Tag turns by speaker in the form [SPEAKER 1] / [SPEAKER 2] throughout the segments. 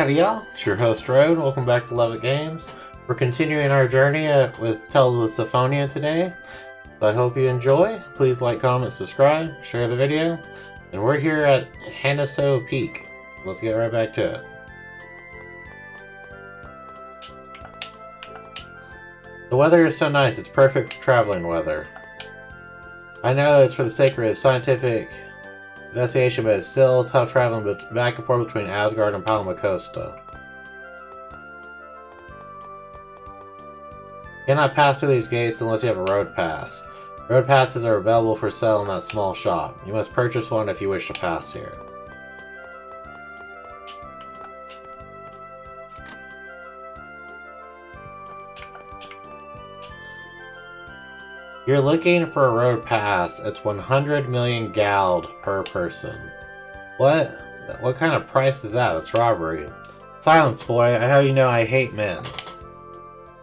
[SPEAKER 1] Howdy y'all, it's your host Road. Welcome back to LovettGamez. We're continuing our journey uh, with Tales of Symphonia today. So I hope you enjoy. Please like, comment, subscribe, share the video. And we're here at Hakonesia Peak. Let's get right back to it. The weather is so nice, it's perfect traveling weather. I know it's for the sake of scientific investigation, but it's still tough traveling back and forth between Asgard and Palmacosta. Cannot pass through these gates unless you have a road pass. Road passes are available for sale in that small shop. You must purchase one if you wish to pass here. You're looking for a road pass. It's 100 million gald per person. What? What kind of price is that? It's robbery. Silence, boy. I have you know I hate men.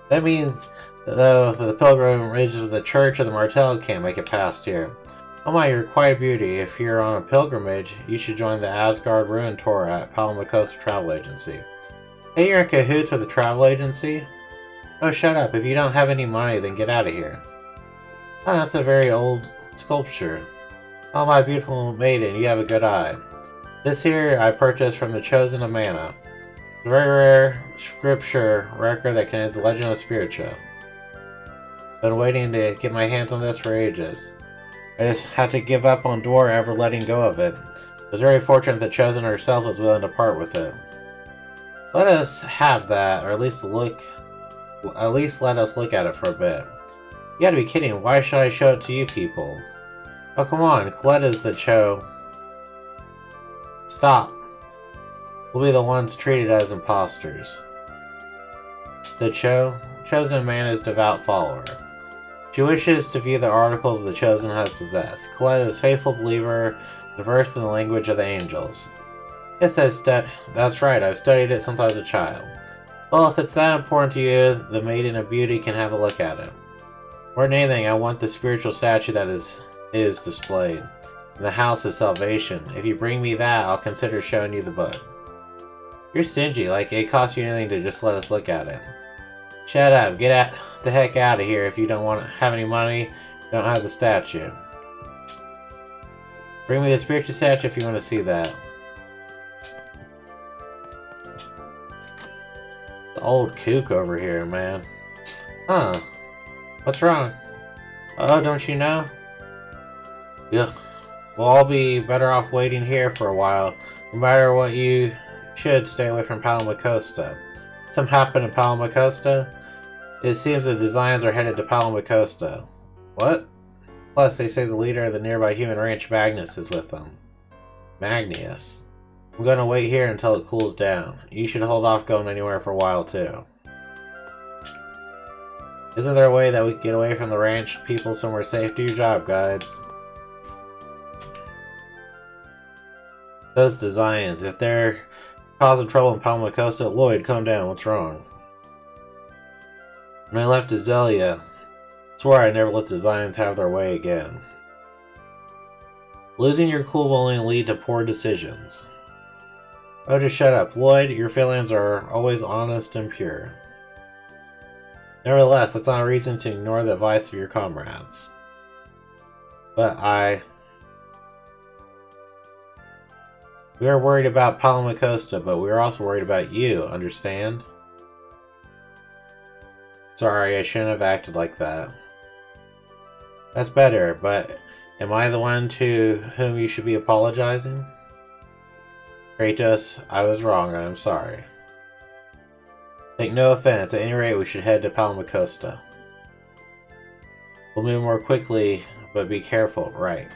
[SPEAKER 1] That means though the pilgrimages of the Church of the Martel can't make it past here. Oh my, you're quite a beauty. If you're on a pilgrimage, you should join the Asgard Ruin Tour at Palmacosta Travel Agency. Hey, you're in cahoots with the travel agency? Oh, shut up. If you don't have any money, then get out of here. That's a very old sculpture. Oh, my beautiful maiden, you have a good eye. This here I purchased from the Chosen of Mana. A very rare scripture record that contains the legend of Spiritua. Been waiting to get my hands on this for ages. I just had to give up on Dorr ever letting go of it. Was very fortunate that Chosen herself was willing to part with it. Let us have that, or at least look... At least let us look at it for a bit. You gotta be kidding, why should I show it to you people? Oh, come on, Colette's the Cho. Stop. We'll be the ones treated as imposters. The Cho? Chosen man is devout follower. She wishes to view the articles the Chosen has possessed. Coletta is faithful believer, versed in the language of the angels. Yes, I've that's right, I've studied it since I was a child. Well, if it's that important to you, the Maiden of Beauty can have a look at it. More than anything, I want the spiritual statue that is is displayed. The House of Salvation. If you bring me that, I'll consider showing you the book. You're stingy, like it costs you anything to just let us look at it. Shut up, get at the heck out of here if you don't want to have any money, don't have the statue. Bring me the spiritual statue if you want to see that. The old kook over here, man. Huh. What's wrong? Oh, don't you know? Yeah. We'll all be better off waiting here for a while. No matter what, you should stay away from Palmacosta. Something happened in Palmacosta? It seems the Desians are headed to Palmacosta. What? Plus, they say the leader of the nearby human ranch, Magnius, is with them. Magnius? I'm gonna wait here until it cools down. You should hold off going anywhere for a while, too. Isn't there a way that we can get away from the ranch people somewhere safe? Do your job, guides. Those Desians, if they're causing trouble in Palmacosta, Lloyd, calm down. What's wrong? When I left Iselia, I swore I'd never let Desians have their way again. Losing your cool will only lead to poor decisions. Oh, just shut up. Lloyd, your feelings are always honest and pure. Nevertheless, that's not a reason to ignore the advice of your comrades. But I... We are worried about Palmacosta, but we are also worried about you, understand? Sorry, I shouldn't have acted like that. That's better, but am I the one to whom you should be apologizing? Kratos, I was wrong, I'm sorry. Take no offense. At any rate, we should head to Palmacosta. We'll move more quickly, but be careful, right?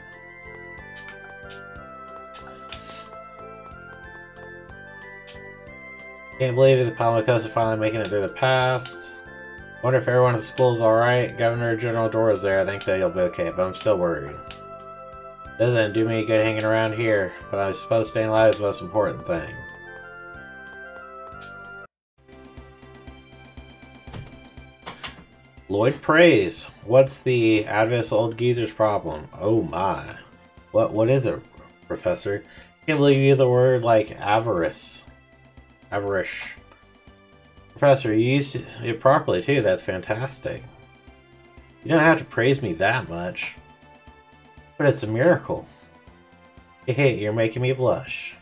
[SPEAKER 1] Can't believe the Palmacosta finally making it through the past. Wonder if everyone at the school is alright. Governor General Dora's there. I think that you'll be okay, but I'm still worried. Doesn't do me any good hanging around here, but I suppose staying alive is the most important thing. Lloyd Praise. What's the Advis old geezer's problem? Oh my. What what is it, Professor? Can't believe you the word like avarice. Avarish. Professor, you used it properly too. That's fantastic. You don't have to praise me that much. But it's a miracle. Hey, you're making me blush.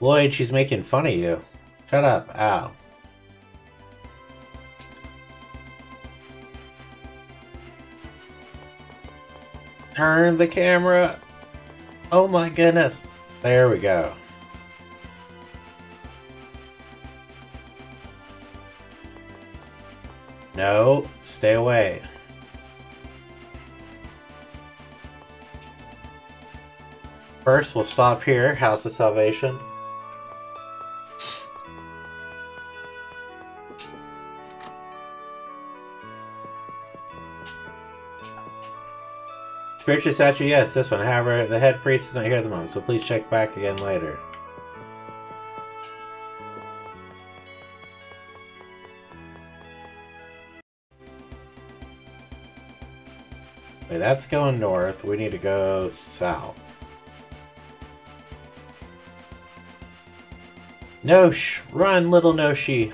[SPEAKER 1] Lloyd, she's making fun of you. Shut up. Ow. Turn the camera. Oh my goodness. There we go. No, stay away. First, we'll stop here, House of Salvation. Spiritual statue, yes, this one. However, the head priest is not here at the moment, so please check back again later. Wait, that's going north. We need to go south. Noishe! Run, little Noishe!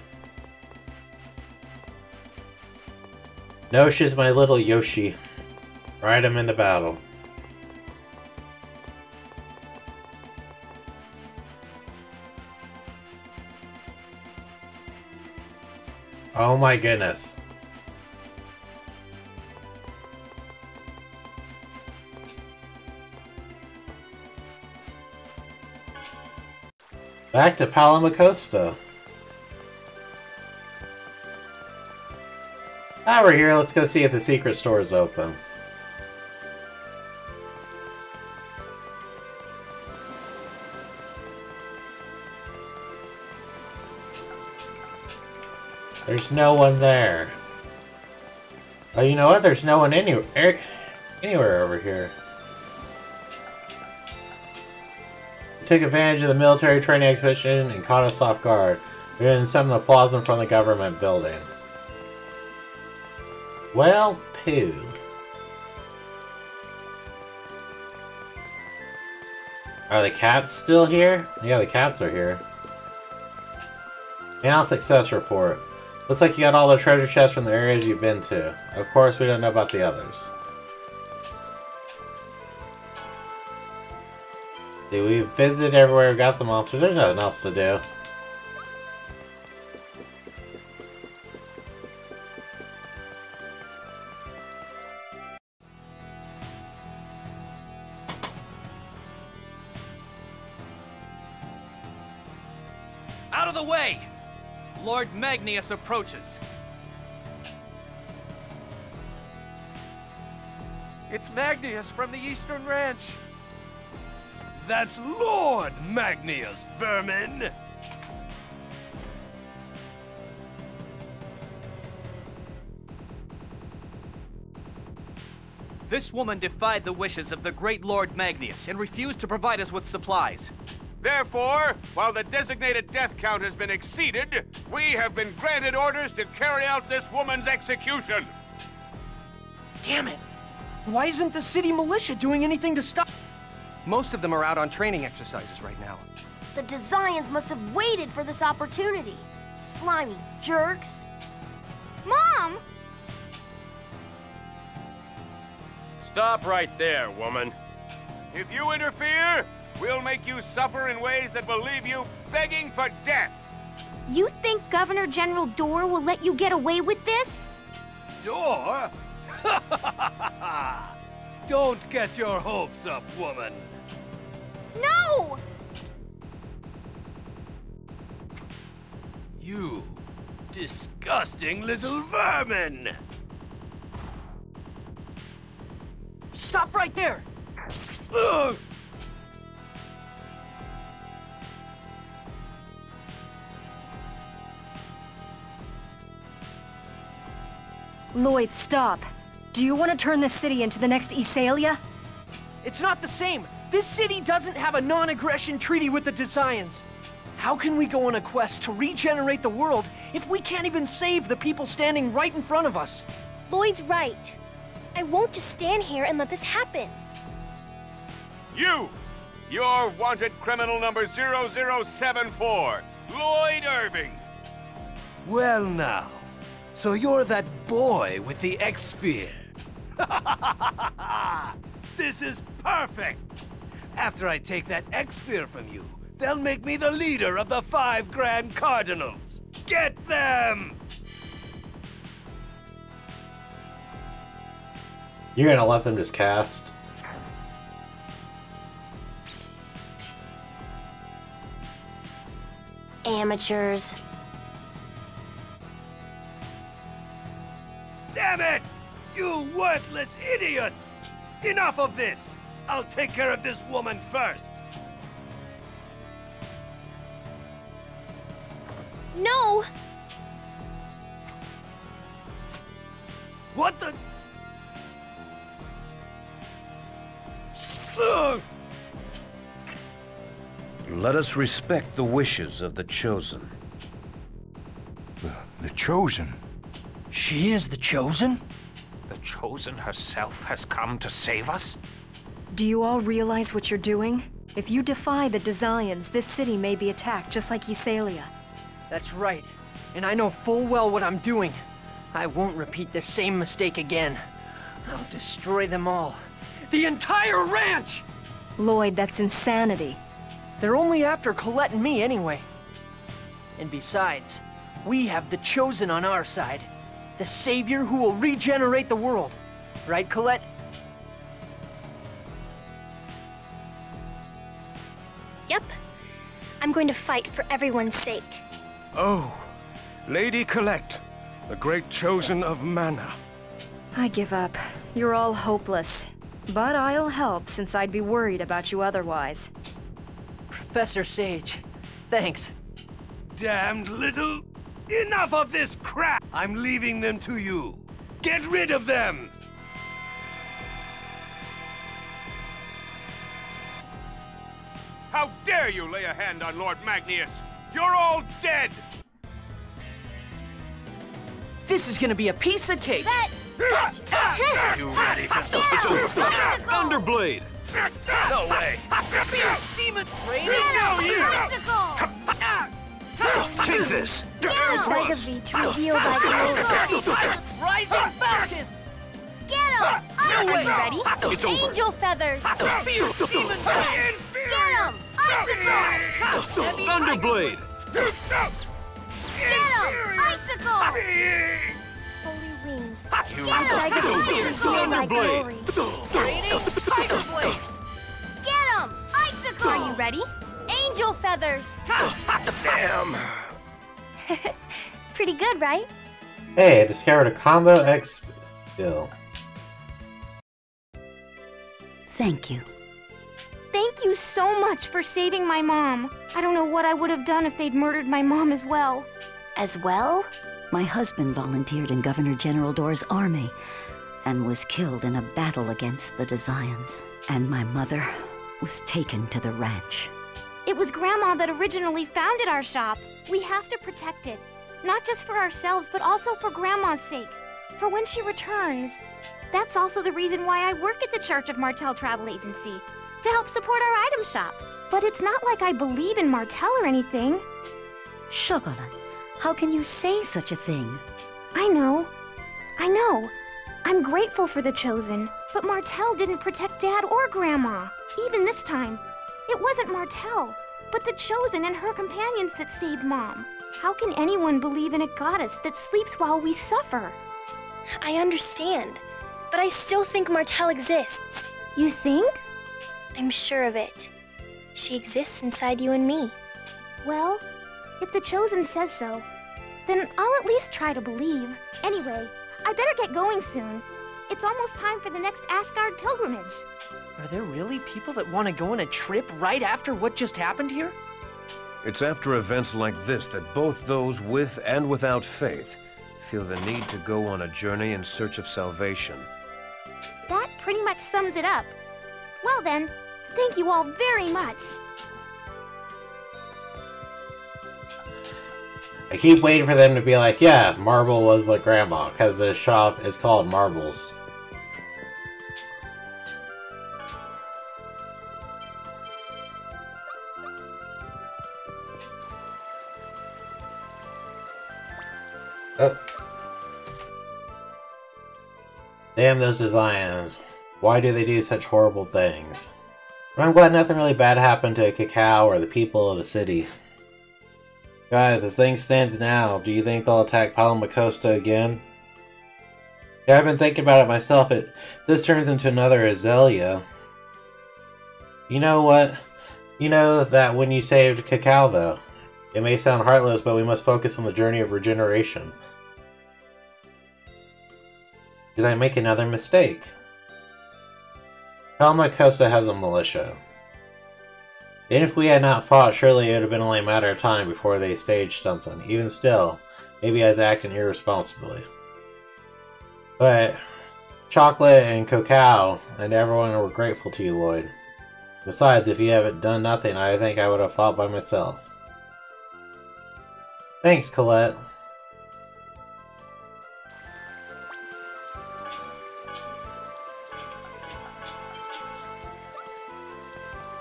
[SPEAKER 1] Noishe is my little Yoshi. Ride him into battle. Oh my goodness. Back to Palmacosta. Ah, we're here. Let's go see if the secret store is open. There's no one there. Oh, you know what? There's no one anywhere, anywhere over here. Took advantage of the military training exhibition and caught us off guard. We are in some of the plaza in front of the government building. Well, poo. Are the cats still here? Yeah, the cats are here. Now success report. Looks like you got all the treasure chests from the areas you've been to. Of course, we don't know about the others. Did we visit everywhere we've got the monsters? There's nothing else to do.
[SPEAKER 2] Magnius approaches.
[SPEAKER 3] It's Magnius from the Eastern Ranch.
[SPEAKER 4] That's Lord Magnius, vermin!
[SPEAKER 2] This woman defied the wishes of the great Lord Magnius and refused to provide us with supplies.
[SPEAKER 4] Therefore, while the designated death count has been exceeded, we have been granted orders to carry out this woman's execution.
[SPEAKER 3] Damn it! Why isn't the city militia doing anything to stop?
[SPEAKER 5] Most of them are out on training exercises right now.
[SPEAKER 6] The Desians must have waited for this opportunity. Slimy jerks. Mom!
[SPEAKER 4] Stop right there, woman. If you interfere, we'll make you suffer in ways that will leave you begging for death.
[SPEAKER 6] You think Governor General Dorr will let you get away with this?
[SPEAKER 4] Dorr? Don't get your hopes up, woman.
[SPEAKER 6] No!
[SPEAKER 4] You disgusting little vermin!
[SPEAKER 3] Stop right there!
[SPEAKER 4] Ugh!
[SPEAKER 7] Lloyd, stop. Do you want to turn this city into the next Iselia?
[SPEAKER 3] It's not the same. This city doesn't have a non-aggression treaty with the Desians. How can we go on a quest to regenerate the world if we can't even save the people standing right in front of us?
[SPEAKER 6] Lloyd's right. I won't just stand here and let this happen.
[SPEAKER 4] You! You're wanted criminal number 0074. Lloyd Irving.
[SPEAKER 8] Well now, so you're that boy with the Exsphere. this is perfect! After I take that Exsphere from you, they'll make me the leader of the five Grand Cardinals. Get them!
[SPEAKER 1] You're gonna let them just cast?
[SPEAKER 6] Amateurs.
[SPEAKER 8] Damn it! You worthless idiots! Enough of this! I'll take care of this woman first!
[SPEAKER 6] No!
[SPEAKER 8] What the? Ugh!
[SPEAKER 9] Let us respect the wishes of the Chosen.
[SPEAKER 10] The, the Chosen?
[SPEAKER 3] She is the Chosen?
[SPEAKER 11] The Chosen herself has come to save us?
[SPEAKER 7] Do you all realize what you're doing? If you defy the Desians, this city may be attacked just like Iselia.
[SPEAKER 3] That's right. And I know full well what I'm doing. I won't repeat the same mistake again. I'll destroy them all. The entire ranch!
[SPEAKER 7] Lloyd, that's insanity.
[SPEAKER 3] They're only after Colette and me anyway. And besides, we have the Chosen on our side. The Savior who will regenerate the world. Right, Colette?
[SPEAKER 12] Yep. I'm going to fight for everyone's sake.
[SPEAKER 8] Oh, Lady Colette, the great chosen of Mana.
[SPEAKER 7] I give up. You're all hopeless. But I'll help since I'd be worried about you otherwise.
[SPEAKER 3] Professor Sage, thanks.
[SPEAKER 8] Damned little... Enough of this crap! I'm leaving them to you. Get rid of them!
[SPEAKER 4] How dare you lay a hand on Lord Magnius? You're all dead!
[SPEAKER 3] This is gonna be a piece of cake.
[SPEAKER 8] you ready for
[SPEAKER 6] It's over.
[SPEAKER 8] Thunderblade! No way!
[SPEAKER 3] Fierce demon rain!
[SPEAKER 6] No,
[SPEAKER 3] you!
[SPEAKER 8] Take this!
[SPEAKER 12] Flag of Beach revealed by the
[SPEAKER 3] Rising Falcon!
[SPEAKER 12] Get him!
[SPEAKER 3] No way!
[SPEAKER 12] ready?
[SPEAKER 8] It's over.
[SPEAKER 12] Angel feathers!
[SPEAKER 3] Fierce demon rain!
[SPEAKER 12] Get him! Icicle!
[SPEAKER 8] Thunderblade!
[SPEAKER 12] Get him! Icicle! Holy wings. Get him! Flag of Beach revealed by glory.
[SPEAKER 3] Raining Tiger Blade!
[SPEAKER 12] Get him! Icicle! Are you ready? Angel feathers!
[SPEAKER 8] Damn!
[SPEAKER 12] Pretty good, right?
[SPEAKER 1] Hey, I discovered a combo X skill.
[SPEAKER 13] Thank you.
[SPEAKER 12] Thank you so much for saving my mom. I don't know what I would have done if they'd murdered my mom as well.
[SPEAKER 13] As well? My husband volunteered in Governor General Dorr's army and was killed in a battle against the Desians. And my mother was taken to the ranch.
[SPEAKER 12] It was Grandma that originally founded our shop. We have to protect it. Not just for ourselves, but also for Grandma's sake. For when she returns. That's also the reason why I work at the Church of Martel Travel Agency. To help support our item shop. But it's not like I believe in Martel or anything.
[SPEAKER 13] Chocolat, how can you say such a thing?
[SPEAKER 12] I know. I know. I'm grateful for the Chosen, but Martel didn't protect Dad or Grandma, even this time. It wasn't Martel, but the Chosen and her companions that saved Mom. How can anyone believe in a goddess that sleeps while we suffer?
[SPEAKER 14] I understand, but I still think Martel exists.
[SPEAKER 12] You think?
[SPEAKER 14] I'm sure of it. She exists inside you and me.
[SPEAKER 12] Well, if the Chosen says so, then I'll at least try to believe. Anyway, I better get going soon. It's almost time for the next Asgard pilgrimage.
[SPEAKER 3] Are there really people that want to go on a trip right after what just happened here?
[SPEAKER 9] It's after events like this that both those with and without faith feel the need to go on a journey in search of salvation.
[SPEAKER 12] That pretty much sums it up. Well then, thank you all very much.
[SPEAKER 1] I keep waiting for them to be like, yeah, Marble was like grandma, because the shop is called Marbles. Oh. Damn those Desians. Why do they do such horrible things? But I'm glad nothing really bad happened to Cacao or the people of the city. Guys, as things stands now, do you think they'll attack Palmacosta again? Yeah, I've been thinking about it myself. It this turns into another Iselia. You know what? You know that when you saved Cacao, though. It may sound heartless, but we must focus on the journey of regeneration. Did I make another mistake? Palmacosta has a militia. And if we had not fought, surely it would have been only a matter of time before they staged something. Even still, maybe I was acting irresponsibly. But Chocolate and Cacao and everyone were grateful to you, Lloyd. Besides, if you haven't done nothing, I think I would have fought by myself. Thanks, Colette.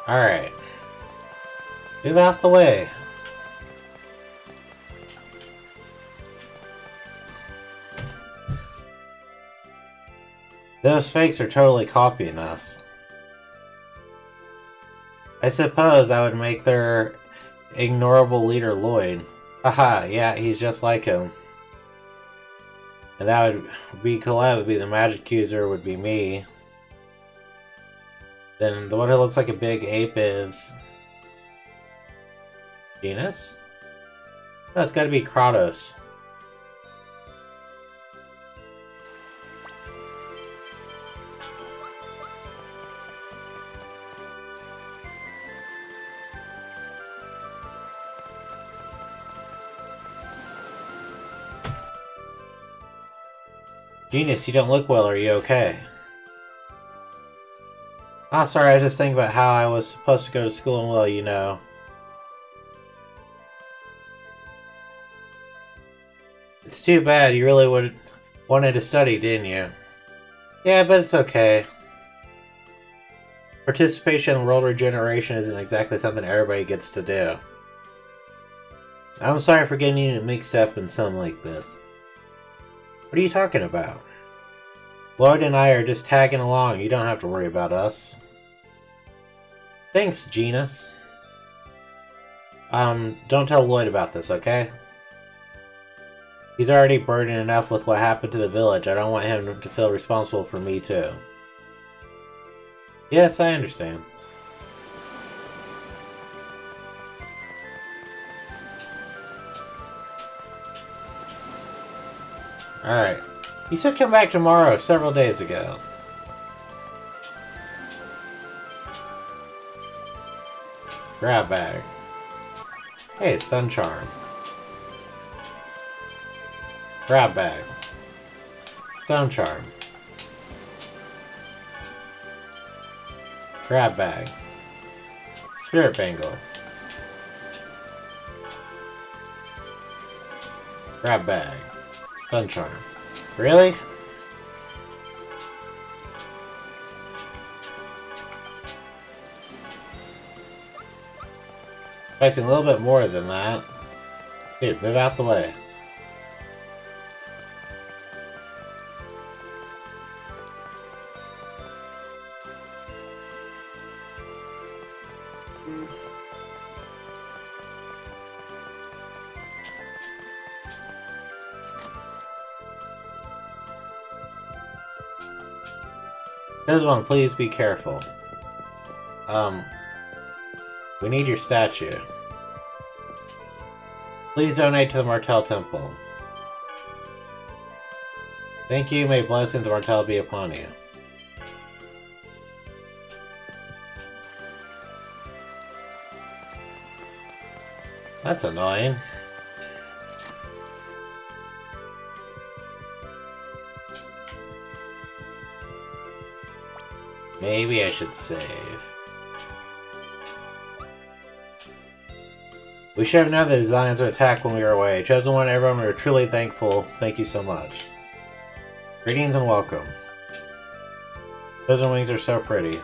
[SPEAKER 1] Alright. Move out the way. Those fakes are totally copying us. I suppose that would make their ignorable leader Lloyd. Haha, yeah, he's just like him. And that would be Colette would be the magic user, would be me. Then the one who looks like a big ape is... Genis? No, it's gotta be Kratos. Genis, you don't look well. Are you okay? Ah, sorry, I just thinking about how I was supposed to go to school and well, you know. It's too bad. You really would wanted to study, didn't you? Yeah, but it's okay. Participation in world regeneration isn't exactly something everybody gets to do. I'm sorry for getting you mixed up in something like this. What are you talking about? Lloyd and I are just tagging along. You don't have to worry about us. Thanks, Genis. Um, don't tell Lloyd about this, okay? He's already burdened enough with what happened to the village. I don't want him to feel responsible for me, too. Yes, I understand. Alright. You said come back tomorrow several days ago. Grab bag. Hey, stun charm. Grab bag. Stone charm. Grab bag. Spirit bangle. Grab bag. Stun charm. Really? Expecting a little bit more than that. Dude, move out the way. One, please be careful. Um, we need your statue. Please donate to the Martel Temple. Thank you, may blessings of Martel be upon you. That's annoying. Maybe I should save. We should have known the Desians would attack when we were away. Chosen one, everyone, we are truly thankful. Thank you so much. Greetings and welcome. Chosen wings are so pretty.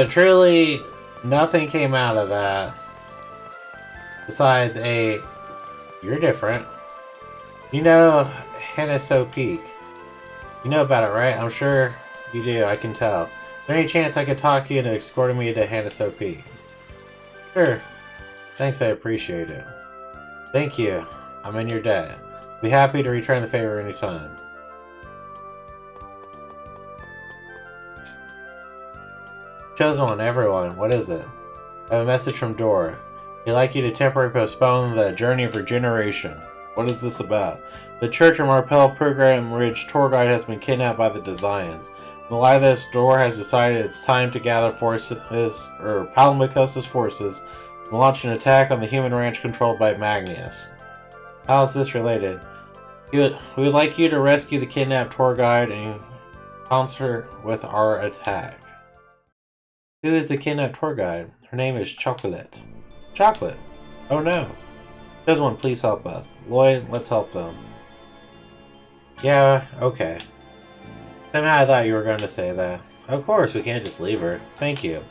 [SPEAKER 1] So truly, nothing came out of that. Besides a... You're different. You know Hakonesia Peak. You know about it, right? I'm sure you do, I can tell. Is there any chance I could talk you into escorting me to Hakonesia Peak? Sure. Thanks, I appreciate it. Thank you. I'm in your debt. Be happy to return the favor anytime. One, everyone. What is it? I have a message from Dora. He'd like you to temporarily postpone the journey of regeneration. What is this about? The Church of Martel Program Ridge tour guide has been kidnapped by the Desians. In light of this, Dora has decided it's time to gather forces, or Palmacosta's forces, and launch an attack on the human ranch controlled by Magnius. How is this related? We would, like you to rescue the kidnapped tour guide in concert with our attack. Who is the kidnapped tour guide? Her name is Chocolate. Chocolate? Oh no. There's one, please help us. Lloyd, let's help them. Yeah, okay. Somehow I thought you were going to say that. Of course, we can't just leave her. Thank you.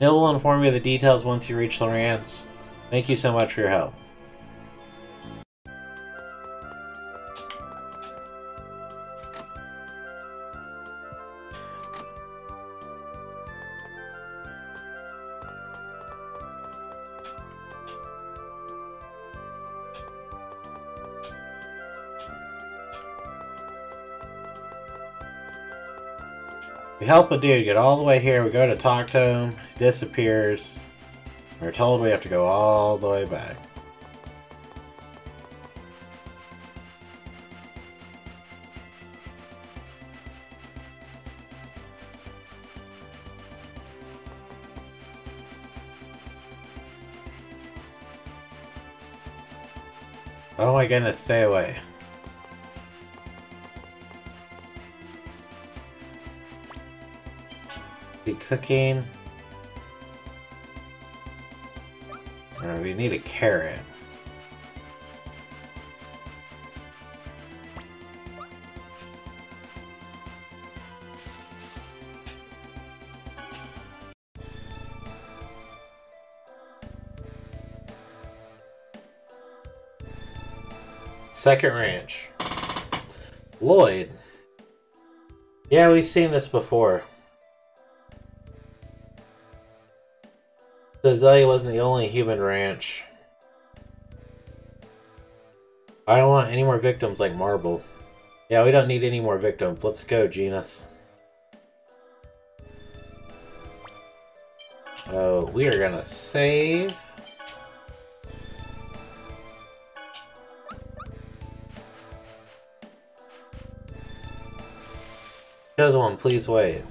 [SPEAKER 1] Neil will inform you of the details once you reach Lorance. Thank you so much for your help. Help a dude get all the way here, we go to talk to him, disappears. We're told we have to go all the way back. Oh my goodness, stay away. Be cooking. Uh, we need a carrot. Second ranch. Lloyd. Yeah, we've seen this before. Zelia wasn't the only human ranch. I don't want any more victims like Marble. Yeah, we don't need any more victims. Let's go, Genis. Oh, we are gonna save. Chosen one, please wait.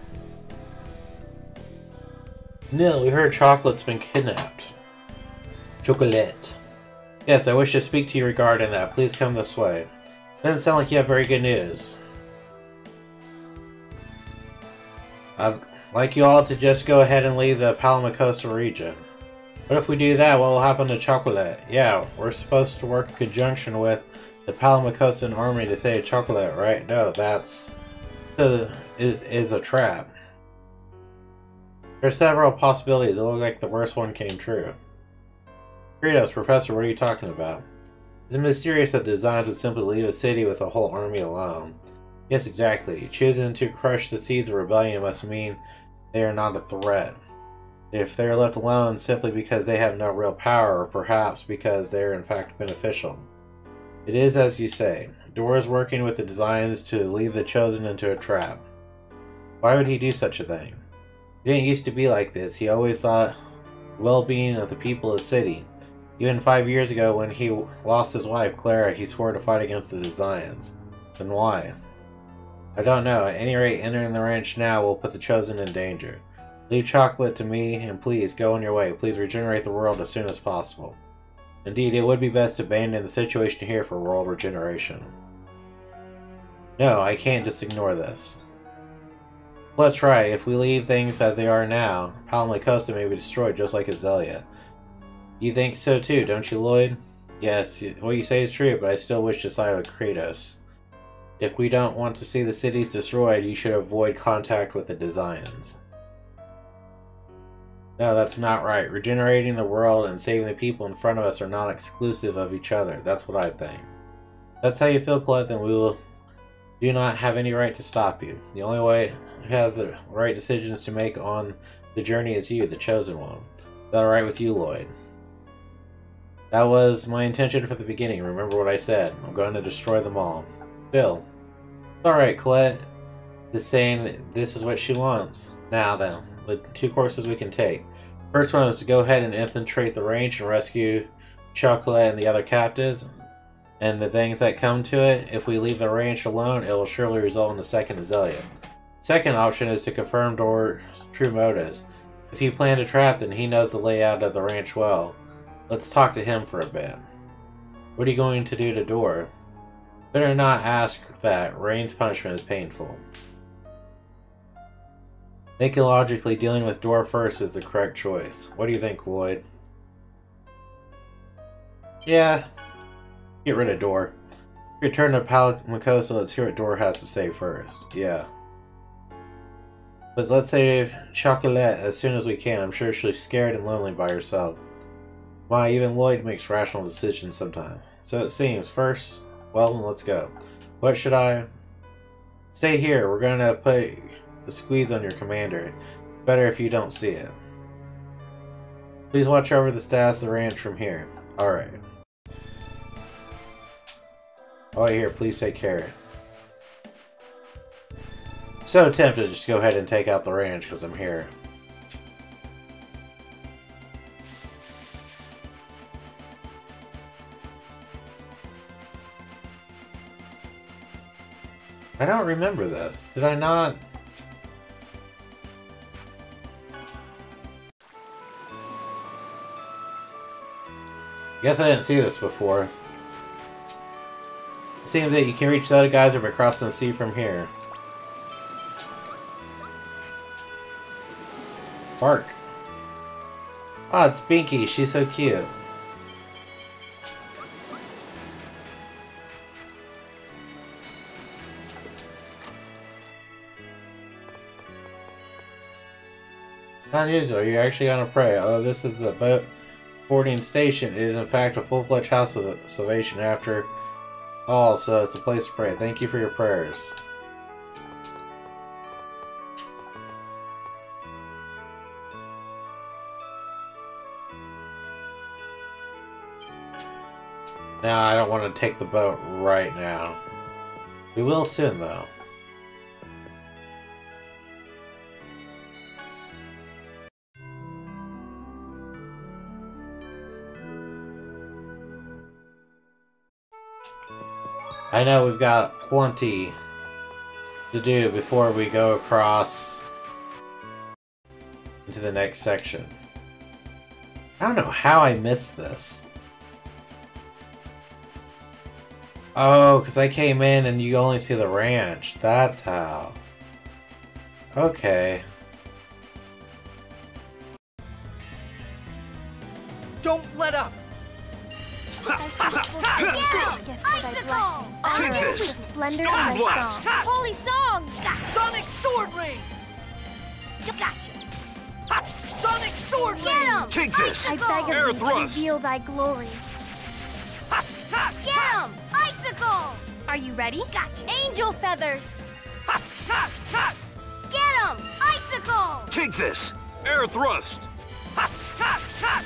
[SPEAKER 1] No, we heard Chocolate's been kidnapped. Chocolate. Yes, I wish to speak to you regarding that. Please come this way. Doesn't sound like you have very good news. I'd like you all to just go ahead and leave the Palmacosta region. But if we do that? What will happen to Chocolate? Yeah, we're supposed to work in conjunction with the Palmacostan army to save Chocolate, right? No, that's... Uh, is, is a trap. There are several possibilities. It looked like the worst one came true. Kratos, Professor, what are you talking about? Is it mysterious that Desians would simply leave a city with a whole army alone? Yes, exactly. Choosing to crush the seeds of rebellion must mean they are not a threat. If they are left alone simply because they have no real power, or perhaps because they are in fact beneficial. It is as you say. Dora is working with the Desians to lead the Chosen into a trap. Why would he do such a thing? Didn't used to be like this. He always thought well-being of the people of the city. Even five years ago when he lost his wife, Clara, he swore to fight against the Desians. Then why? I don't know. At any rate, entering the ranch now will put the Chosen in danger. Leave chocolate to me, and please, go on your way. Please regenerate the world as soon as possible. Indeed, it would be best to abandon the situation here for world regeneration. No, I can't just ignore this. Let's try. If we leave things as they are now, Palmacosta may be destroyed just like Iselia. You think so too, don't you, Lloyd? Yes, what you say is true, but I still wish to side with Kratos. If we don't want to see the cities destroyed, you should avoid contact with the Desians. No, that's not right. Regenerating the world and saving the people in front of us are not exclusive of each other. That's what I think. If that's how you feel, Colette, then we will do not have any right to stop you. The only way has the right decisions to make on the journey is you, the chosen one. Is that alright with you, Lloyd? That was my intention from the beginning. Remember what I said. I'm going to destroy them all. Still, it's alright, Colette is saying this is what she wants. Now then, the two courses we can take. First one is to go ahead and infiltrate the range and rescue Chocolate and the other captives. And the things that come to it, if we leave the range alone, it will surely result in the second Iselia. Second option is to confirm Dorr's true motives. If he planned a trap, then he knows the layout of the ranch well. Let's talk to him for a bit. What are you going to do to Dorr? Better not ask that. Raine's punishment is painful. Thinking logically, dealing with Dorr first is the correct choice. What do you think, Lloyd? Yeah, get rid of Dorr. Return to Palmacosta, let's hear what Dorr has to say first. Yeah. But let's save Chocolate as soon as we can. I'm sure she's scared and lonely by herself. Why, even Lloyd makes rational decisions sometimes. So it seems. First, well, let's go. What should I... Stay here. We're gonna put the squeeze on your commander. Better if you don't see it. Please watch over the status of the ranch from here. Alright. All right, oh, here, please take care. So tempted to just go ahead and take out the ranch because I'm here. I don't remember this. Did I not? Guess I didn't see this before. Seems that you can reach the other geyser by crossing the sea from here. Bark. Ah, oh, it's Binky. She's so cute. Not usual. You're actually gonna pray. Oh, this is a boat boarding station. It is in fact a full-fledged house of salvation after all, so it's a place to pray. Thank you for your prayers. Now, I don't want to take the boat right now. We will soon, though. I know we've got plenty to do before we go across into the next section. I don't know how I missed this. Oh, because I came in and you only see the ranch. That's how. Okay.
[SPEAKER 3] Don't let up!
[SPEAKER 15] Take this! Splendor Storm Blast! Song. Holy song!
[SPEAKER 3] Sonic Sword Ring! Gotcha! Sonic Sword Ring!
[SPEAKER 15] Get him!
[SPEAKER 10] Take this!
[SPEAKER 15] I beg
[SPEAKER 10] Air
[SPEAKER 15] of you
[SPEAKER 10] thrust.
[SPEAKER 15] to reveal thy glory.
[SPEAKER 10] Air thrust!
[SPEAKER 15] Get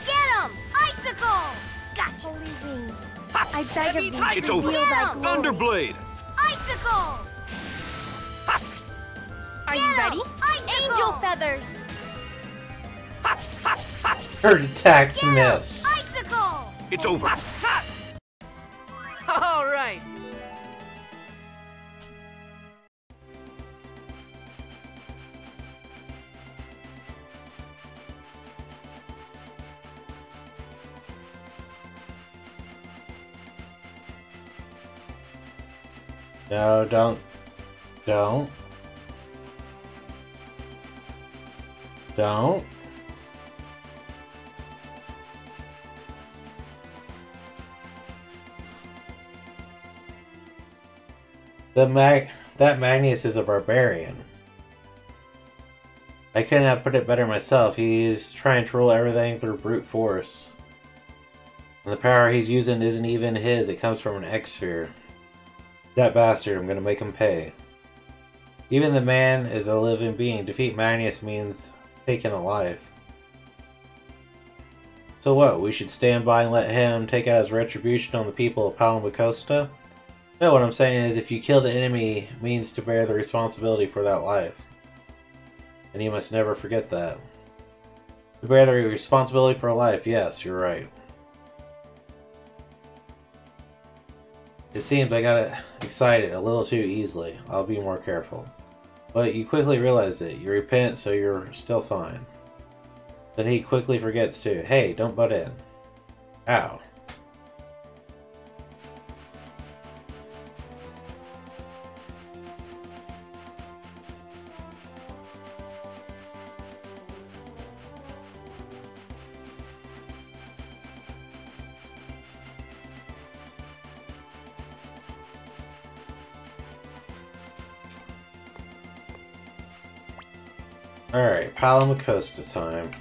[SPEAKER 15] him! Icicle! Gotcha! Holy wings. I beg of thee to
[SPEAKER 10] It's over.
[SPEAKER 15] reveal thy glory.
[SPEAKER 10] Thunderblade!
[SPEAKER 15] Icicle! Are you ready? Angel feathers!
[SPEAKER 1] Her attacks miss.
[SPEAKER 15] Icicle!
[SPEAKER 10] It's over.
[SPEAKER 1] No, don't. Don't. Don't. The mag that Magnius is a barbarian. I couldn't have put it better myself. He's trying to rule everything through brute force. And the power he's using isn't even his, it comes from an Exsphere. That bastard, I'm gonna make him pay. Even the man is a living being. Defeat Magnius means taking a life. So what, we should stand by and let him take out his retribution on the people of Palmacosta? No, what I'm saying is if you kill the enemy means to bear the responsibility for that life. And you must never forget that. To bear the responsibility for a life, yes, you're right. It seems I got excited a little too easily. I'll be more careful. But you quickly realize it. You repent, so you're still fine. Then he quickly forgets too. Hey, don't butt in. Ow. Palmacosta time.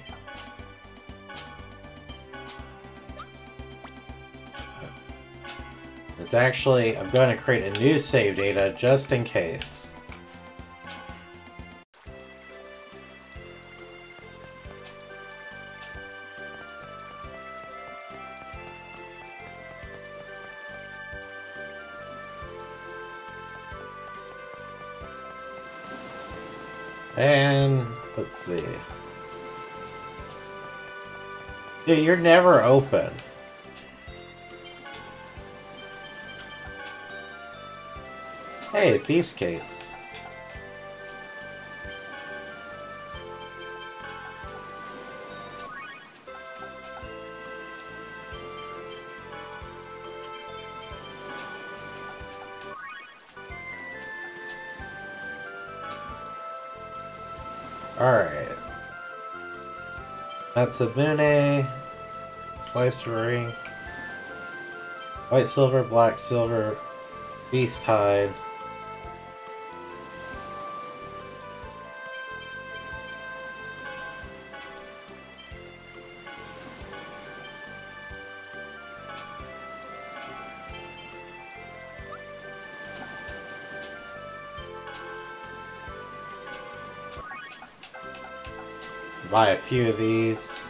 [SPEAKER 1] It's actually, I'm going to create a new save data just in case. Dude, you're never open. Hey, Thief's Cape. Alright. That's a Mune, Slice Ring, White Silver, Black Silver, Beast Hide, buy a few of these.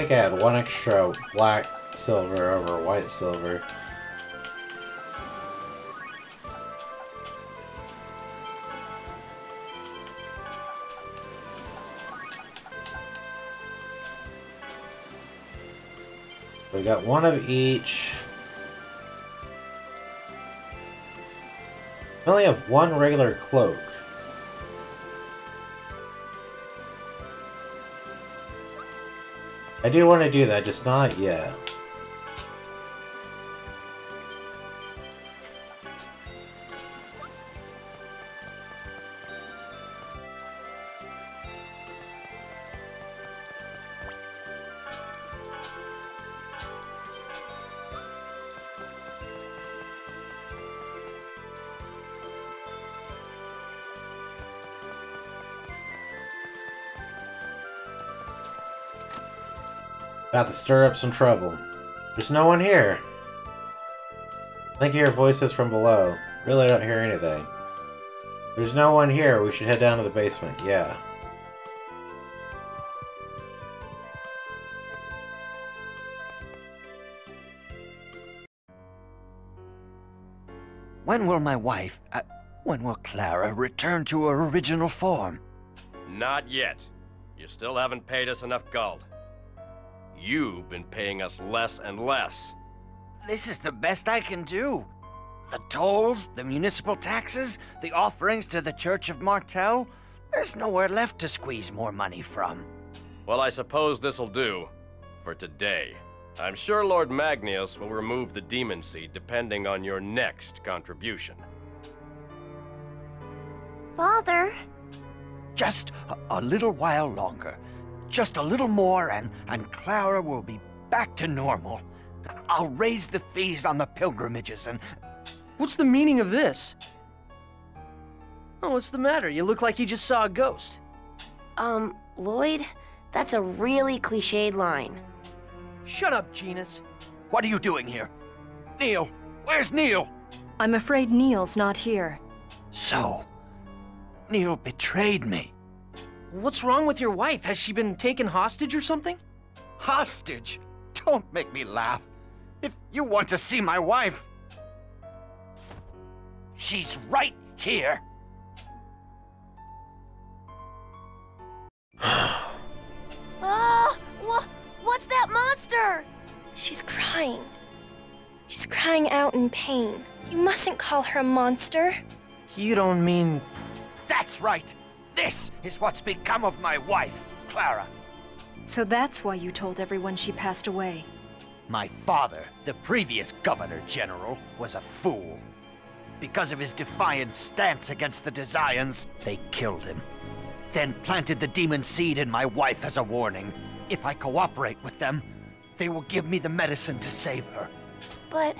[SPEAKER 1] Think I had one extra black silver over white silver. We got one of each. I only have one regular cloak. I do want to do that, just not yet. About to stir up some trouble. There's no one here. I think you hear voices from below. Really don't hear anything. There's no one here. We should head down to the basement. Yeah.
[SPEAKER 10] When will my wife, uh, when will Clara return to her original form?
[SPEAKER 4] Not yet. You still haven't paid us enough gold. You've been paying us less and less.
[SPEAKER 10] This is the best I can do. The tolls, the municipal taxes, the offerings to the Church of Martel. There's nowhere left to squeeze more money from.
[SPEAKER 4] Well, I suppose this'll do. For today. I'm sure Lord Magnius will remove the Demon Seed depending on your next contribution.
[SPEAKER 15] Father?
[SPEAKER 10] Just a, a little while longer. Just a little more and, and Clara will be back to normal. I'll raise the fees on the pilgrimages and...
[SPEAKER 3] What's the meaning of this? Oh, what's the matter? You look like you just saw a ghost.
[SPEAKER 6] Um, Lloyd, that's a really cliched line.
[SPEAKER 3] Shut up, Genis.
[SPEAKER 10] What are you doing here? Neil, where's Neil?
[SPEAKER 7] I'm afraid Neil's not here.
[SPEAKER 10] So, Neil betrayed me.
[SPEAKER 3] What's wrong with your wife? Has she been taken hostage or something?
[SPEAKER 10] Hostage? Don't make me laugh. If you want to see my wife, she's right here.
[SPEAKER 6] Ah, wha what's that monster?
[SPEAKER 14] She's crying. She's crying out in pain. You mustn't call her a monster.
[SPEAKER 3] You don't mean...
[SPEAKER 10] That's right. This is what's become of my wife, Clara.
[SPEAKER 7] So that's why you told everyone she passed away.
[SPEAKER 10] My father, the previous Governor General, was a fool. Because of his defiant stance against the Desians, they killed him. Then planted the demon seed in my wife as a warning. If I cooperate with them, they will give me the medicine to save her.
[SPEAKER 6] But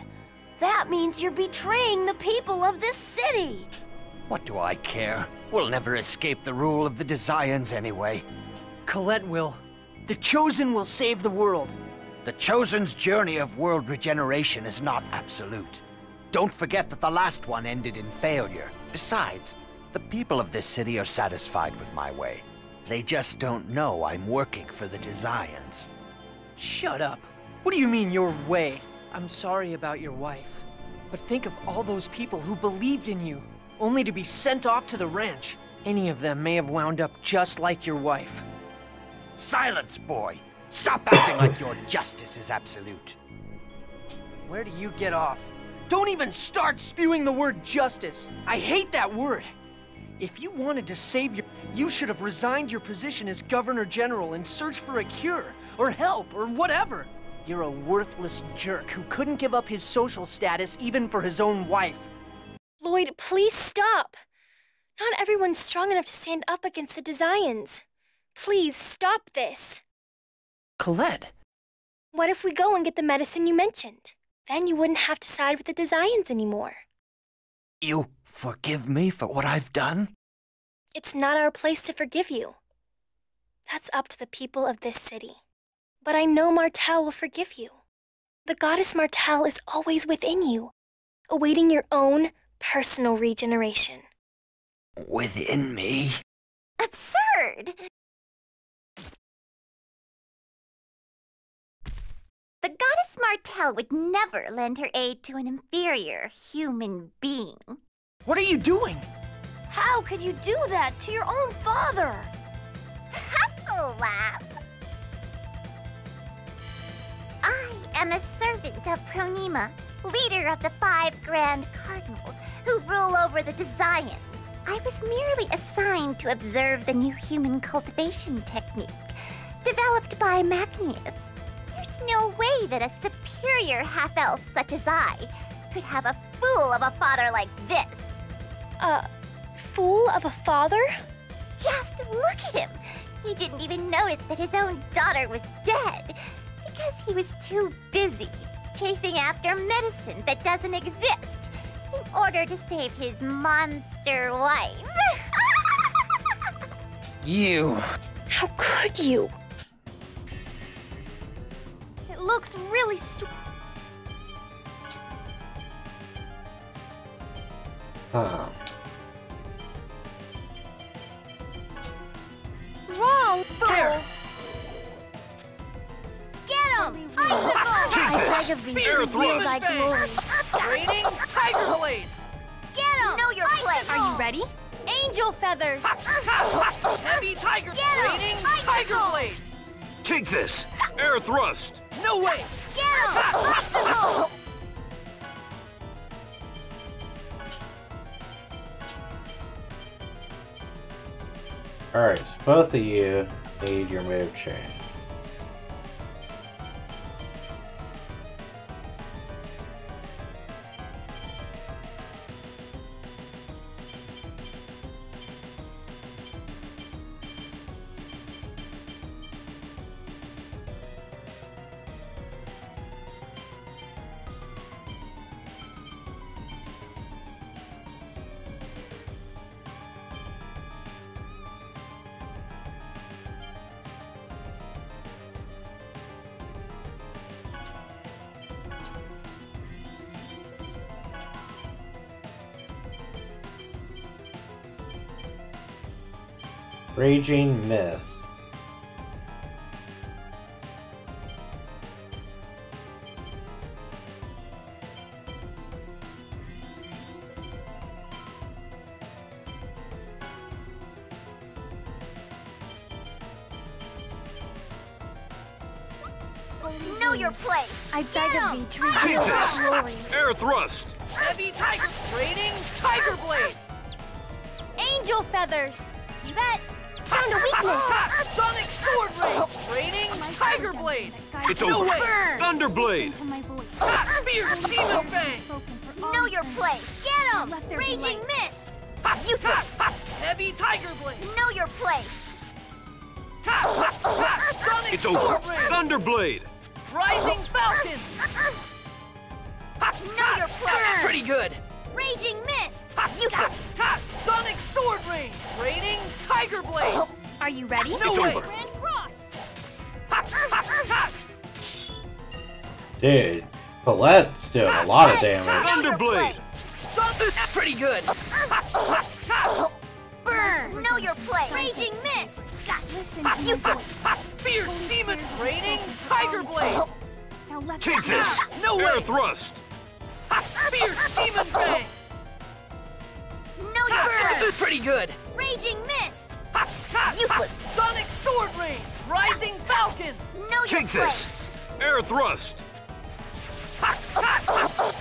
[SPEAKER 6] that means you're betraying the people of this city.
[SPEAKER 10] What do I care? We'll never escape the rule of the Desians anyway.
[SPEAKER 3] Colette will. The Chosen will save the world.
[SPEAKER 10] The Chosen's journey of world regeneration is not absolute. Don't forget that the last one ended in failure. Besides, the people of this city are satisfied with my way. They just don't know I'm working for the Desians.
[SPEAKER 3] Shut up. What do you mean, your way? I'm sorry about your wife. But think of all those people who believed in you, only to be sent off to the ranch. Any of them may have wound up just like your wife.
[SPEAKER 10] Silence, boy! Stop acting like your justice is absolute.
[SPEAKER 3] Where do you get off? Don't even start spewing the word justice. I hate that word. If you wanted to save your... You should have resigned your position as Governor General and searched for a cure, or help, or whatever. You're a worthless jerk who couldn't give up his social status even for his own wife.
[SPEAKER 14] Lloyd, please stop. Not everyone's strong enough to stand up against the Desians. Please stop this.
[SPEAKER 3] Colette.
[SPEAKER 14] What if we go and get the medicine you mentioned? Then you wouldn't have to side with the Desians anymore.
[SPEAKER 10] You forgive me for what I've done?
[SPEAKER 14] It's not our place to forgive you. That's up to the people of this city. But I know Martel will forgive you. The goddess Martel is always within you, awaiting your own personal regeneration.
[SPEAKER 10] Within me?
[SPEAKER 15] Absurd! The goddess Martel would never lend her aid to an inferior human being.
[SPEAKER 3] What are you doing?
[SPEAKER 6] How could you do that to your own father?
[SPEAKER 15] That's a laugh. I am a servant of Pronyma, leader of the five Grand Cardinals who rule over the Desians. I was merely assigned to observe the new human cultivation technique developed by Magnius. There's no way that a superior half-elf such as I could have a fool of a father like this.
[SPEAKER 14] A fool of a father?
[SPEAKER 15] Just look at him. He didn't even notice that his own daughter was dead because he was too busy chasing after medicine that doesn't exist in order to save his monster wife.
[SPEAKER 3] You.
[SPEAKER 14] How could you?
[SPEAKER 6] It looks really stu-
[SPEAKER 1] Huh.
[SPEAKER 6] wrong.
[SPEAKER 3] There.
[SPEAKER 6] Fools. Get him! Icicle!
[SPEAKER 15] Take
[SPEAKER 6] I
[SPEAKER 15] this.
[SPEAKER 6] beg of
[SPEAKER 15] Air thrust.
[SPEAKER 6] Thy.
[SPEAKER 3] Raining Tiger Blade!
[SPEAKER 6] Get him!
[SPEAKER 15] Know your place.
[SPEAKER 14] Are you ready?
[SPEAKER 6] Angel feathers!
[SPEAKER 3] Heavy Tiger
[SPEAKER 6] Get him!
[SPEAKER 3] Raining
[SPEAKER 6] Icicle!
[SPEAKER 3] Tiger Blade!
[SPEAKER 11] Take this! Air thrust!
[SPEAKER 3] No way!
[SPEAKER 6] Get him! Icicle!
[SPEAKER 1] Alright, so both of you need your move change. Raging Mist.
[SPEAKER 15] Know your place.
[SPEAKER 16] I beg of thee to
[SPEAKER 15] Take this.
[SPEAKER 16] glory.
[SPEAKER 17] Air thrust!
[SPEAKER 3] Heavy Tiger Raining Tiger Blade!
[SPEAKER 16] Angel feathers!
[SPEAKER 3] Sonic Sword Ray! Raining Tiger Blade!
[SPEAKER 17] It's
[SPEAKER 3] no
[SPEAKER 17] over.
[SPEAKER 3] way!
[SPEAKER 17] Thunderblade!
[SPEAKER 16] To my.
[SPEAKER 3] Fierce Demon Fang!
[SPEAKER 15] Know your place. Get him.
[SPEAKER 16] Let there be
[SPEAKER 15] Raging
[SPEAKER 16] light.
[SPEAKER 15] Mist. Useless.
[SPEAKER 3] Heavy Tiger Blade!
[SPEAKER 15] Know your place.
[SPEAKER 3] Sonic
[SPEAKER 17] It's over.
[SPEAKER 3] Sword Ray!
[SPEAKER 1] Colette's doing a lot of damage.
[SPEAKER 17] Thunderblade!
[SPEAKER 3] Pretty good!
[SPEAKER 15] Burn. Know your place. Raging Mist.
[SPEAKER 16] Listen to
[SPEAKER 15] Useless.
[SPEAKER 3] Fierce Demon Raining Tiger Blade!
[SPEAKER 16] Now let
[SPEAKER 17] Take this!
[SPEAKER 3] No
[SPEAKER 17] Air thrust!
[SPEAKER 3] Fierce Demon Fang!
[SPEAKER 15] Know your place.
[SPEAKER 3] Pretty good!
[SPEAKER 15] Raging Mist. Useless.
[SPEAKER 3] Sonic Sword Ray! Rising Falcon!
[SPEAKER 15] Know your
[SPEAKER 17] Take this! Air thrust!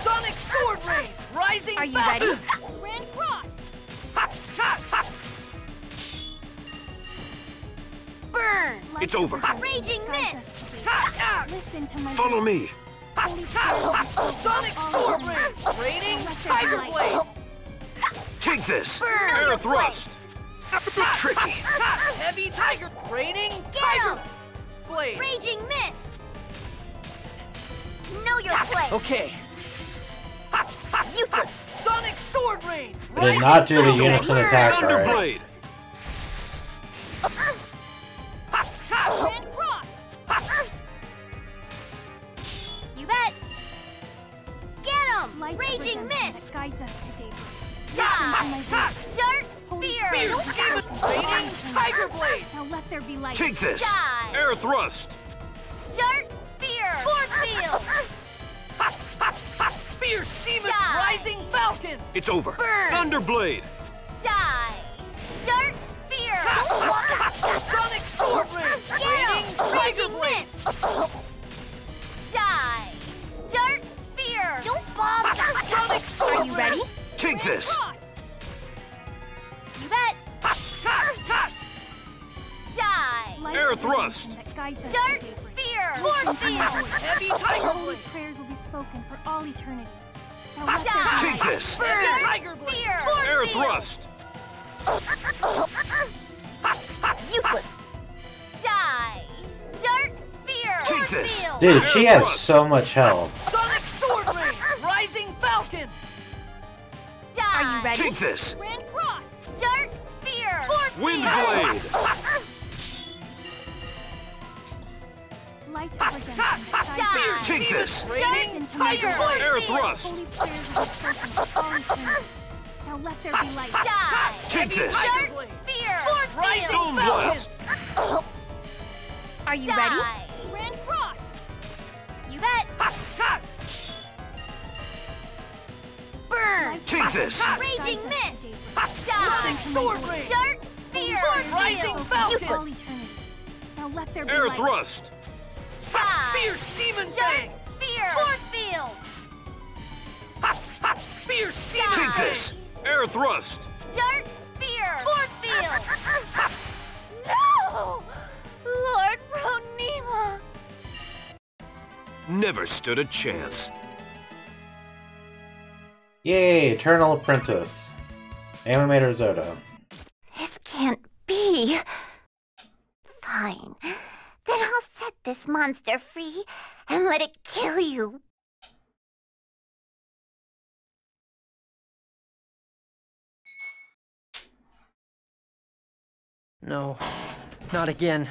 [SPEAKER 3] Sonic Sword Ray! Rising
[SPEAKER 16] Are you
[SPEAKER 3] Falcon!
[SPEAKER 16] ready? Grand Cross!
[SPEAKER 15] Burn.
[SPEAKER 17] It's over.
[SPEAKER 15] Raging Mist.
[SPEAKER 16] Listen to my
[SPEAKER 17] Follow
[SPEAKER 16] voice.
[SPEAKER 17] me!
[SPEAKER 3] Sonic Sword Ray! Raining Tiger Blade!
[SPEAKER 17] Take this!
[SPEAKER 15] Burn.
[SPEAKER 17] Air thrust! Tricky!
[SPEAKER 3] Heavy Tiger! Raining
[SPEAKER 15] Get
[SPEAKER 3] Tiger. Blade!
[SPEAKER 15] Raging Mist. Know your place.
[SPEAKER 3] Okay.
[SPEAKER 15] Useless.
[SPEAKER 3] Sonic Sword Ray!
[SPEAKER 1] I did not do the unison attack right.
[SPEAKER 17] Thunderblade!
[SPEAKER 15] You bet. Get him.
[SPEAKER 16] Light of
[SPEAKER 15] Raging
[SPEAKER 16] redemption
[SPEAKER 15] Mist.
[SPEAKER 16] that guides us to daybreak.
[SPEAKER 15] Die.
[SPEAKER 16] Listen to my voice.
[SPEAKER 15] Dirt.
[SPEAKER 16] Holy
[SPEAKER 15] Spear.
[SPEAKER 3] Fierce Tiger Blade!
[SPEAKER 16] Now let there be light.
[SPEAKER 17] Take this!
[SPEAKER 15] Die.
[SPEAKER 17] Air thrust!
[SPEAKER 15] Dirt. Spear. Force field.
[SPEAKER 3] Fierce Demon
[SPEAKER 15] Die.
[SPEAKER 3] Rising Falcon!
[SPEAKER 17] It's over!
[SPEAKER 15] Burn.
[SPEAKER 17] Thunderblade!
[SPEAKER 15] Die. Dirt. Spear.
[SPEAKER 3] Sonic Sword Ray!
[SPEAKER 15] Get
[SPEAKER 3] Raining
[SPEAKER 15] Raging Mist. Die. Dirt. Spear. Don't bomb.
[SPEAKER 3] Sonic Sword
[SPEAKER 16] Are you ready?
[SPEAKER 17] Take this!
[SPEAKER 16] Cross!
[SPEAKER 15] You bet. Ta ta. Die.
[SPEAKER 16] Light
[SPEAKER 17] Air
[SPEAKER 16] of
[SPEAKER 17] thrust.
[SPEAKER 16] redemption that guides us
[SPEAKER 15] Dirt.
[SPEAKER 16] to daybreak.
[SPEAKER 15] Spear.
[SPEAKER 16] Listen
[SPEAKER 15] Force
[SPEAKER 16] to my
[SPEAKER 15] field.
[SPEAKER 16] voice.
[SPEAKER 3] Heavy Tiger
[SPEAKER 16] Holy prayers will be spoken for all eternity. Now let there
[SPEAKER 17] Take
[SPEAKER 16] light.
[SPEAKER 17] this!
[SPEAKER 3] Heavy
[SPEAKER 15] Dirt.
[SPEAKER 3] Tiger Blade!
[SPEAKER 15] Spear.
[SPEAKER 17] Air
[SPEAKER 15] Force
[SPEAKER 17] thrust!
[SPEAKER 15] Useless. Die. Dirt. Spear.
[SPEAKER 17] Take
[SPEAKER 15] Force
[SPEAKER 17] this.
[SPEAKER 15] field.
[SPEAKER 1] Dude, she has so much health.
[SPEAKER 3] Sonic Sword Ray! Rising Falcon!
[SPEAKER 15] Die.
[SPEAKER 16] Are you ready?
[SPEAKER 17] Take this!
[SPEAKER 16] Grand Cross!
[SPEAKER 15] Dirt. Spear. Force
[SPEAKER 17] Wind
[SPEAKER 15] field.
[SPEAKER 17] blade!
[SPEAKER 16] Light of redemption that guides
[SPEAKER 15] Die.
[SPEAKER 16] us.
[SPEAKER 17] Take this!
[SPEAKER 3] Raining
[SPEAKER 16] Listen to my
[SPEAKER 3] Tiger
[SPEAKER 17] Air thrust!
[SPEAKER 16] Holy prayers will be spoken for all eternity. Now let there be light.
[SPEAKER 15] Die.
[SPEAKER 17] Take this!
[SPEAKER 3] Tiger
[SPEAKER 15] Dirt.
[SPEAKER 3] Blade!
[SPEAKER 15] Spear. Force
[SPEAKER 3] Rising
[SPEAKER 15] field.
[SPEAKER 17] Stone blast!
[SPEAKER 16] Are you ready? Grand Cross!
[SPEAKER 15] You bet. Burn.
[SPEAKER 17] Take this.
[SPEAKER 15] Raging
[SPEAKER 16] guides us to
[SPEAKER 15] Mist. Die.
[SPEAKER 16] Listen to my
[SPEAKER 3] Sword
[SPEAKER 16] voice.
[SPEAKER 3] Ray!
[SPEAKER 15] Dirt. Spear.
[SPEAKER 3] Rising
[SPEAKER 15] field.
[SPEAKER 3] Falcon.
[SPEAKER 16] For all
[SPEAKER 15] Useless.
[SPEAKER 16] eternity. Now let there be
[SPEAKER 17] Air
[SPEAKER 16] light.
[SPEAKER 17] thrust!
[SPEAKER 15] Die.
[SPEAKER 3] Fierce Demon
[SPEAKER 15] Dirt.
[SPEAKER 3] Fang!
[SPEAKER 15] Spear. Force field.
[SPEAKER 3] Fierce Demon
[SPEAKER 17] Take
[SPEAKER 3] Fang!
[SPEAKER 17] this! Air thrust!
[SPEAKER 15] Dirt. Spear. Force field. No! Lord Pronyma!
[SPEAKER 17] Never stood a chance.
[SPEAKER 1] Yay, Eternal Apprentice. Animator Zoda.
[SPEAKER 15] This can't be. Fine. Then I'll set this monster free and let it kill you.
[SPEAKER 3] No, not again.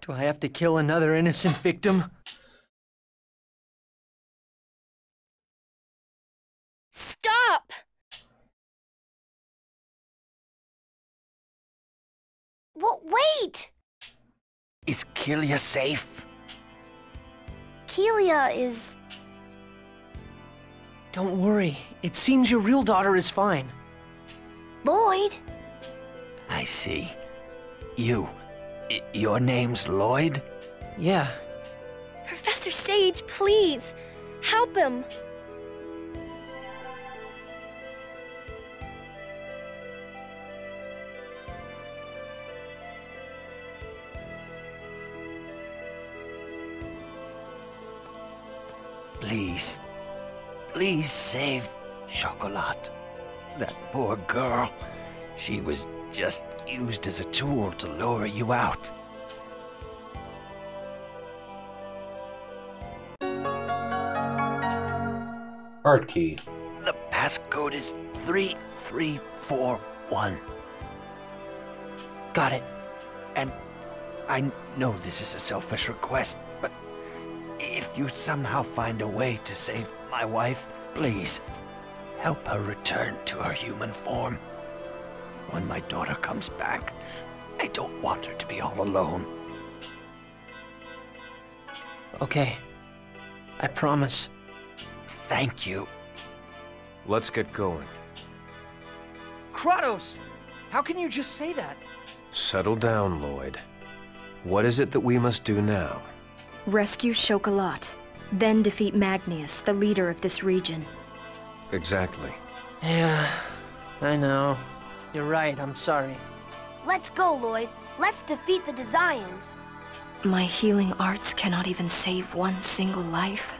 [SPEAKER 3] Do I have to kill another innocent victim?
[SPEAKER 14] Stop!
[SPEAKER 15] Well, wait!
[SPEAKER 10] Is Kilia safe?
[SPEAKER 6] Kilia is...
[SPEAKER 3] Don't worry. It seems your real daughter is fine.
[SPEAKER 6] Lloyd?
[SPEAKER 10] I see. You. I- your name's Lloyd?
[SPEAKER 3] Yeah.
[SPEAKER 14] Professor Sage, please! Help him!
[SPEAKER 10] Please. Please save Chocolat. That poor girl. She was just used as a tool to lure you out.
[SPEAKER 1] Card key.
[SPEAKER 10] The passcode is 3341.
[SPEAKER 3] Got it.
[SPEAKER 10] And I know this is a selfish request, if you somehow find a way to save my wife, please help her return to her human form. When my daughter comes back, I don't want her to be all alone.
[SPEAKER 3] Okay. I promise.
[SPEAKER 10] Thank you.
[SPEAKER 17] Let's get going.
[SPEAKER 3] Kratos! How can you just say that?
[SPEAKER 17] Settle down, Lloyd. What is it that we must do now?
[SPEAKER 7] Rescue Chocolat, then defeat Magnius, the leader of this region.
[SPEAKER 17] Exactly.
[SPEAKER 3] Yeah, I know. You're right, I'm sorry.
[SPEAKER 6] Let's go, Lloyd. Let's defeat the Desians.
[SPEAKER 7] My healing arts cannot even save one single life.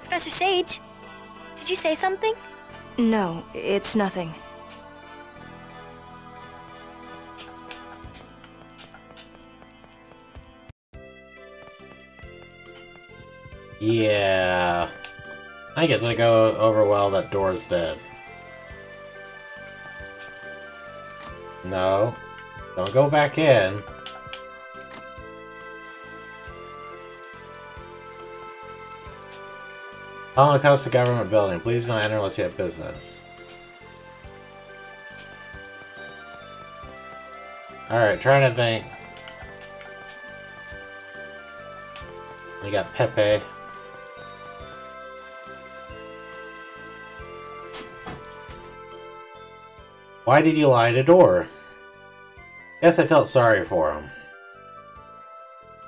[SPEAKER 14] Professor Sage, did you say something?
[SPEAKER 7] No, it's nothing.
[SPEAKER 1] Yeah. I get to go over well that Dorr's dead. No. Don't go back in. Comes to government building. Please don't enter unless you have business. Alright, trying to think. We got Pepe. Why did you lie to Dorr? Guess I felt sorry for him.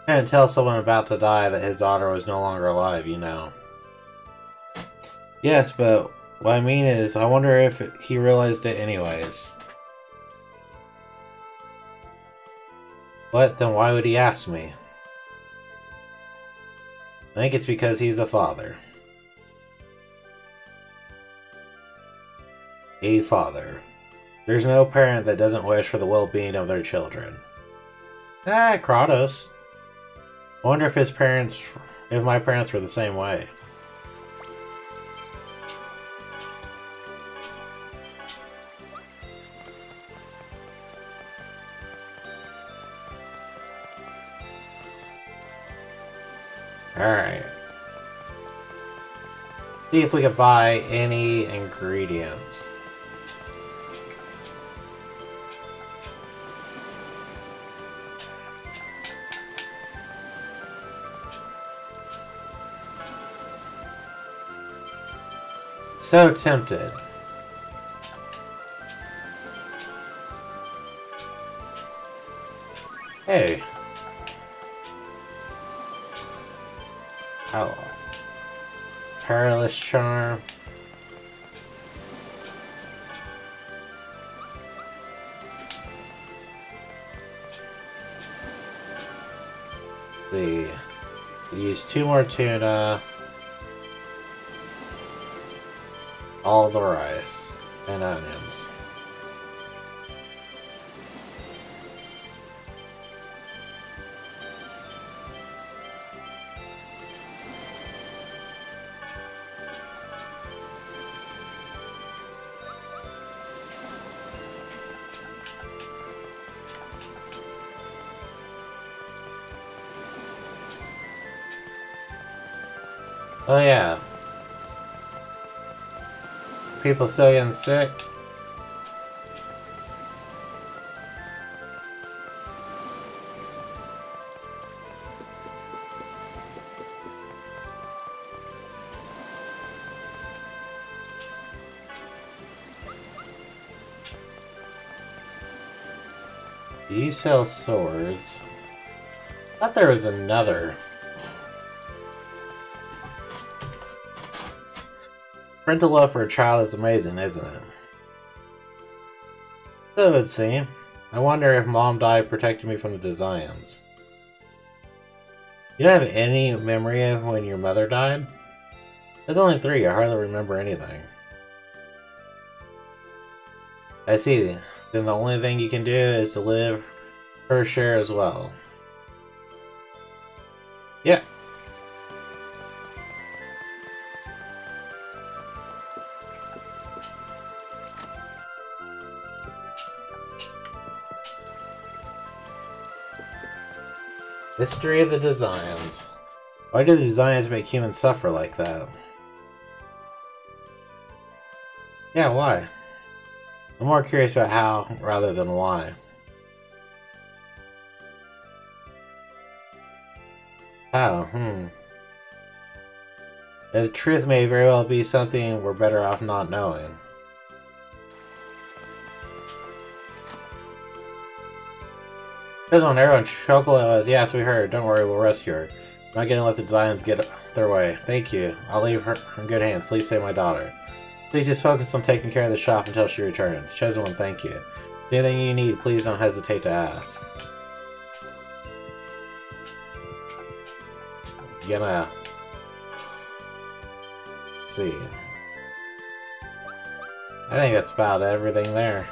[SPEAKER 1] Couldn't tell someone about to die that his daughter was no longer alive, you know. Yes, but what I mean is, I wonder if he realized it anyways. But Then why would he ask me? I think it's because he's a father. A father. There's no parent that doesn't wish for the well-being of their children. Ah, Kratos. I wonder if his parents, if my parents were the same way. Alright. See if we can buy any ingredients. So tempted. Hey. Oh. Perilous charm. see. Use two more tuna. All the rice and onions. People still getting sick? You sell swords. I thought there was another. Parental love for a child is amazing, isn't it? So it would seem. I wonder if mom died protecting me from the Desians. You don't have any memory of when your mother died? There's only three, I hardly remember anything. I see. Then the only thing you can do is to live her share as well. Yeah. History of the Desians. Why do the Desians make humans suffer like that? Yeah, why? I'm more curious about how rather than why. How? Hmm. The truth may very well be something we're better off not knowing. There's one everyone Chocolat was, yes, we heard. Don't worry, we'll rescue her. I'm not gonna let the Desians get their way. Thank you. I'll leave her in good hands. Please save my daughter. Please just focus on taking care of the shop until she returns. Chosen one, thank you. Anything you need, please don't hesitate to ask. Gonna see. I think that's about everything there.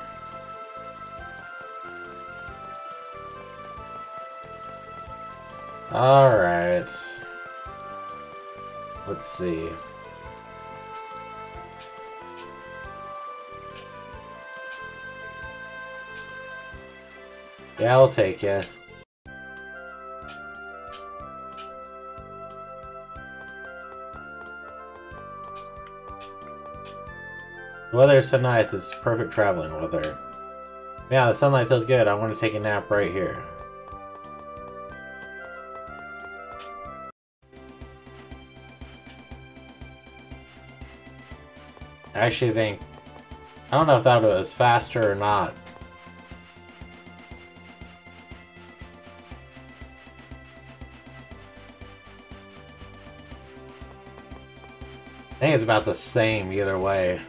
[SPEAKER 1] Alright. Let's see. Yeah, I'll take it. The weather is so nice, it's perfect traveling weather. Yeah, the sunlight feels good. I want to take a nap right here. I actually think... I don't know if that was faster or not. I think it's about the same either way.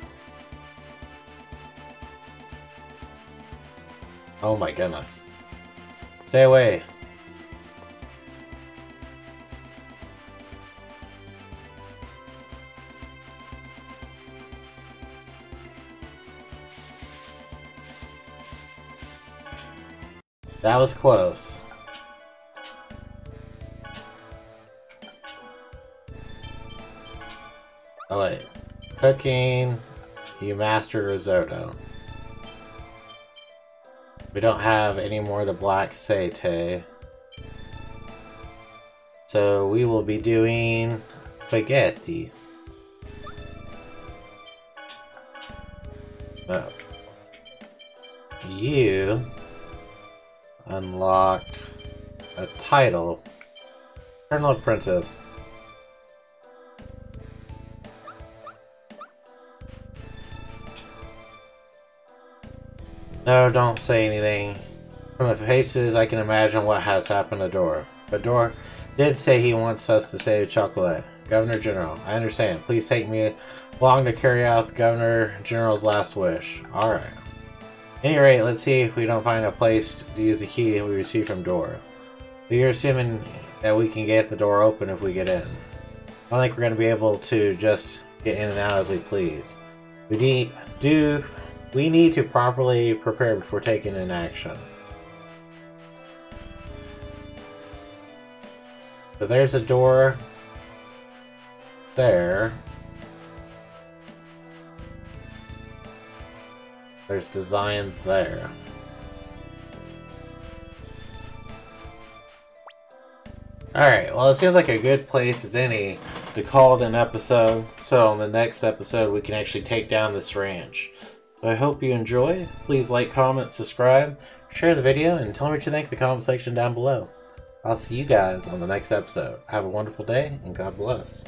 [SPEAKER 1] Oh my goodness. Stay away. That was close. Oh wait. Cooking. You mastered risotto. We don't have any more of the black satay. So we will be doing spaghetti. Unlocked a title. Colonel Apprentice. No, don't say anything. From the faces, I can imagine what has happened to Dorr. But Dorr did say he wants us to save Chocolat. Governor General, I understand. Please take me along to carry out the Governor General's last wish. Alright. Any rate, let's see if we don't find a place to use the key we received from Dorr. You're assuming that we can get the door open if we get in. I don't think we're going to be able to just get in and out as we please. We need do we need to properly prepare before taking an action. So there's a door there. There's Desians there. Alright, well it seems like a good place as any to call it an episode, so in the next episode we can actually take down this ranch. So I hope you enjoy, please like, comment, subscribe, share the video, and tell me what you think in the comment section down below. I'll see you guys on the next episode. Have a wonderful day, and God bless.